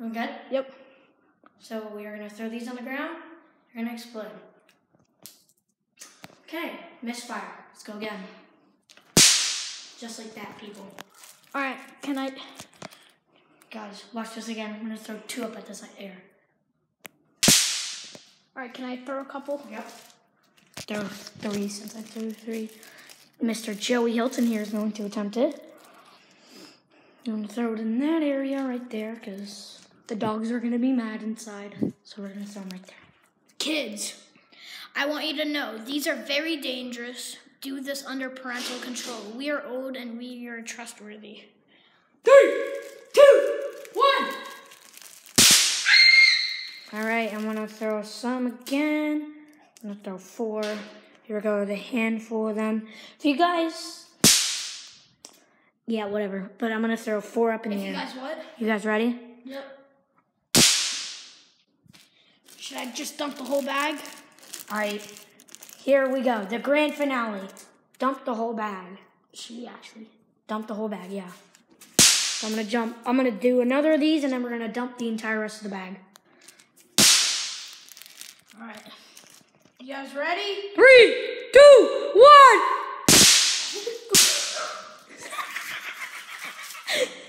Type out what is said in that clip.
I'm good? Yep. So we are going to throw these on the ground. They're going to explode. Okay, misfire. Let's go again. Just like that, people. All right. Can I? Guys, watch this again. I'm going to throw two up at the air. All right. Can I throw a couple? Yep. Throw three since I threw three. Mr. Joey Hilton here is going to attempt it. I'm going to throw it in that area right there because the dogs are going to be mad inside. So we're going to throw them right there. Kids, I want you to know these are very dangerous. Do this under parental control. We are old and we are trustworthy. Three, two, one. All right, I'm gonna throw some again. I'm gonna throw four. Here we go with a handful of them. If you guys, yeah, whatever. But I'm gonna throw four up in If the you air. guys what? You guys ready? Yep. Should I just dump the whole bag? All right. Here we go. The grand finale. Dump the whole bag. She actually dump the whole bag? Yeah. So I'm going to jump. I'm going to do another of these, and then we're going to dump the entire rest of the bag. All right. You guys ready? Three, two, one.